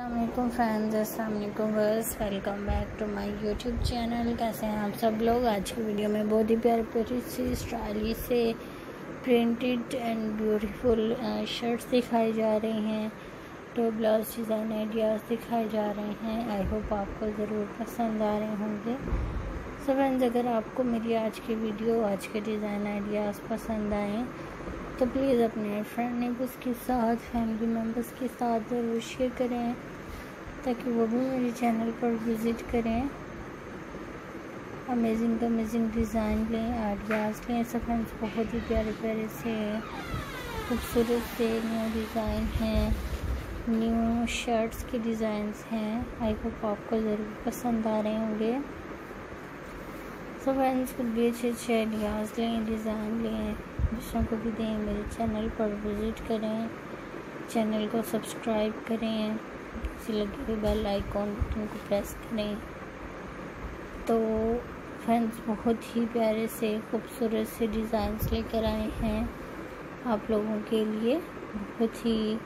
अल्लाम friends अस्सलाम verse welcome back to my YouTube channel कैसे हैं आप सब लोग? आज की वीडियो में बहुत ही प्यारी प्यारी सी स्टाइली से प्रिंटेड एंड ब्यूटीफुल शर्ट्स दिखाई जा रही हैं। तो ब्लाउज डिज़ाइन आइडियाज़ दिखाए जा रहे हैं। आई होप आपको ज़रूर पसंद आ रहे होंगे। सो फ्रेंड्स अगर आपको मेरी आज की वीडियो आज के डिज़ाइन आइडियाज़ पसंद आएँ तो प्लीज़ अपने फ्रेंड नेबर्स के साथ फैमिली मेंबर्स के साथ ज़रूर शेयर करें, ताकि वो भी मेरे चैनल पर विज़िट करें। अमेजिंग अमेजिंग डिज़ाइन लें आइडियाज़ लें, सब फ्रेंड्स बहुत ही प्यारे प्यारे से खूबसूरत से न्यू डिज़ाइन हैं न्यू शर्ट्स के डिज़ाइंस हैं। आई होप आपको ज़रूर पसंद आ रहे होंगे। सब फ्रेंड्स कुछ भी अच्छे अच्छे आइडियाज़ लें डिज़ाइन लें, दूसरों को भी दें, मेरे चैनल पर विज़िट करें चैनल को सब्सक्राइब करें किसी लगे हुए बेल आइकॉन बटन को प्रेस करें। तो फ्रेंड्स बहुत ही प्यारे से, खूबसूरत से डिज़ाइंस लेकर आए हैं आप लोगों के लिए। बहुत ही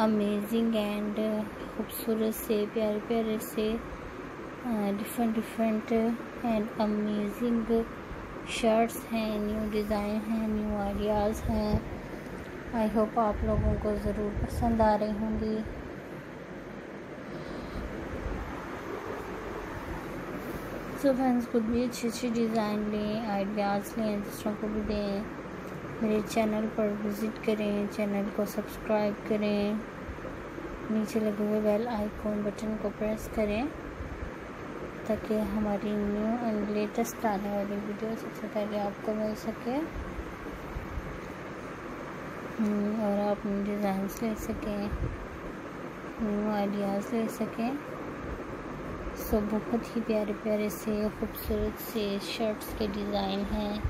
अमेजिंग एंड खूबसूरत से प्यारे प्यारे से different different and amazing shirts हैं न्यू डिज़ाइन हैं न्यू आइडियाज़ हैं। आई होप आप लोगों को ज़रूर पसंद आ रही होंगी। सो फ्रेंड्स खुद भी अच्छी अच्छी डिज़ाइन लें आइडियाज़ लें, दूसरों को भी दें। मेरे चैनल पर विज़िट करें चैनल को सब्सक्राइब करें। नीचे लगे हुए बेल आइकॉन बटन को प्रेस करें। ताकि हमारी न्यू एंड लेटेस्ट आने वाली वीडियो सबसे पहले आपको मिल सके। हम्म, और आप डिज़ाइंस ले सकें न्यू आइडियाज़ ले सकें। सो बहुत ही प्यारे प्यारे से खूबसूरत से शर्ट्स के डिज़ाइन हैं।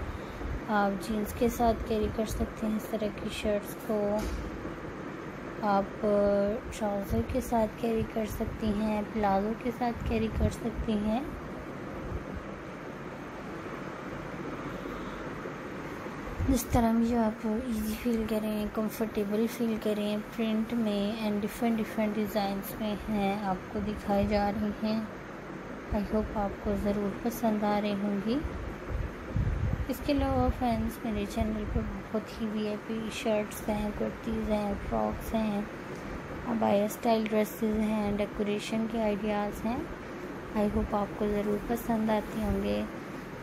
आप जीन्स के साथ कैरी कर सकते हैं इस तरह की शर्ट्स को। आप ट्राउज़र के साथ कैरी कर सकती हैं, प्लाज़ो के साथ कैरी कर सकती हैं। जिस तरह भी आप इजी फील करें कंफर्टेबल फील करें प्रिंट में एंड डिफरेंट डिफरेंट डिज़ाइंस में हैं, आपको दिखाई जा रही हैं। आई होप आपको ज़रूर पसंद आ रही होंगी। इसके अलावा फ्रेंड्स मेरे चैनल पर बहुत ही वी आई पी शर्ट्स हैं, कुर्तीज़ हैं फ्रॉक्स हैं अबाया स्टाइल ड्रेसेस हैं डेकोरेशन के आइडियाज़ हैं। आई होप आपको ज़रूर पसंद आती होंगे।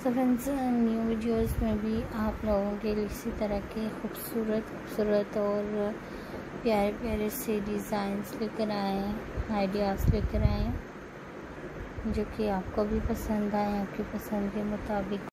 सो फ्रेंड्स न्यू वीडियोस में भी आप लोगों के लिए इसी तरह के खूबसूरत खूबसूरत और प्यारे प्यारे से डिज़ाइंस लेकर आए आइडियाज़ लेकर आए जो कि आपको भी पसंद आए आपकी पसंद के मुताबिक।